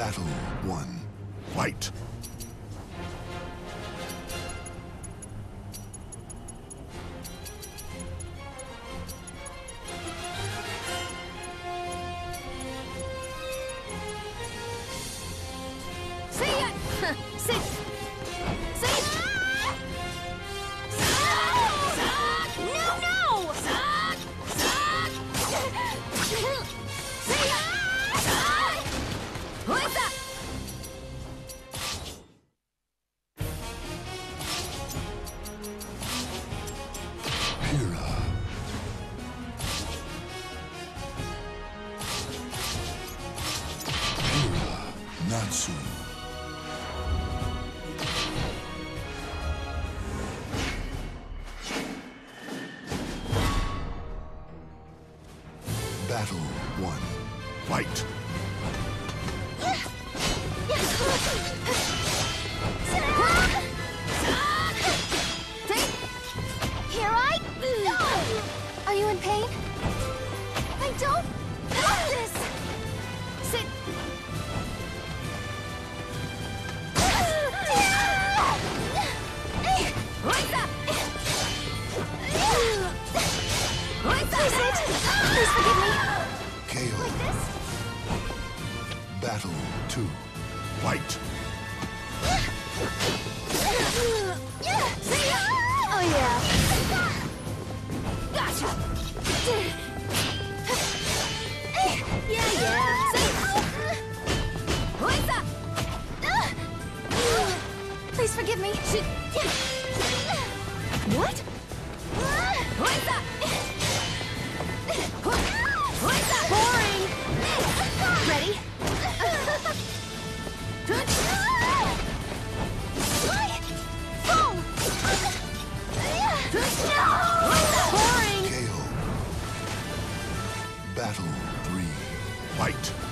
Battle one. Fight! See ya! Natsu. Battle one. Fight! Forgive me. KO. Like this? Battle two. Fight! Oh yeah. Gotcha. Yeah, yeah. Please forgive me. What? KO. Battle three. Fight!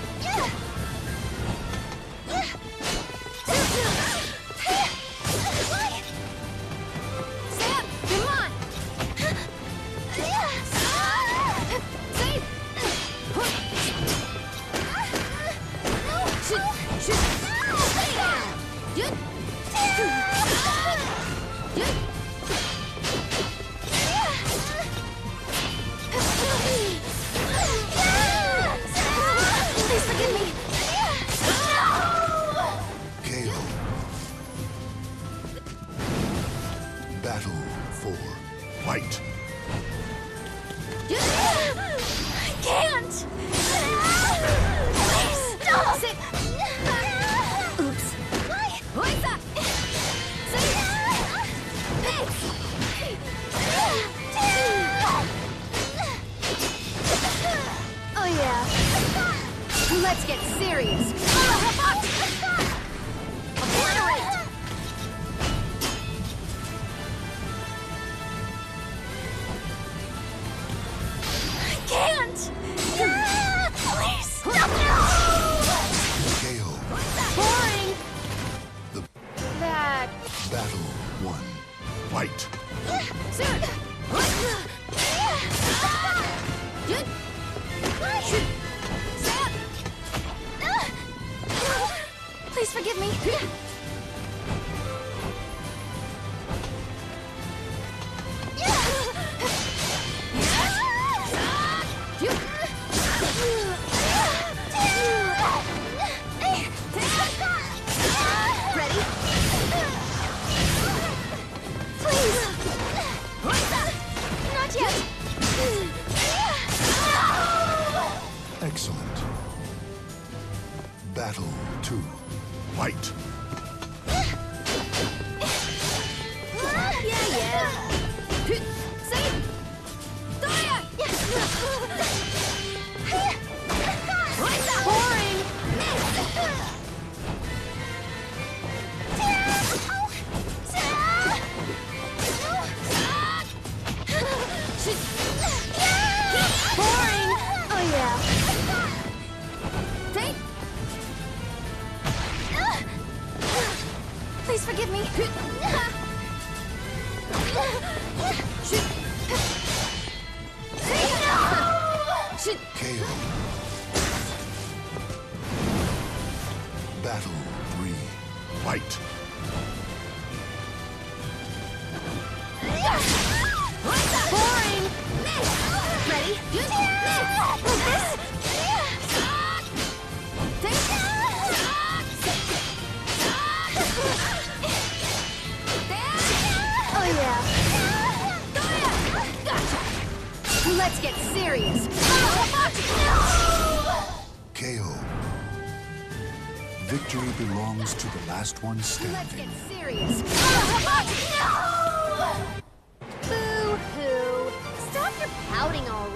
Battle four. Fight! I can't! Stop! Sit! Oops. What's up? Oh yeah. Let's get serious. Battle one. Fight! Please forgive me. Fight! Forgive me. Shoot. KO. Fight. Boring! Ready? Use this! Let's get serious! KO. Victory belongs to the last one standing. Let's get serious! no! Boo-hoo! Stop your pouting already!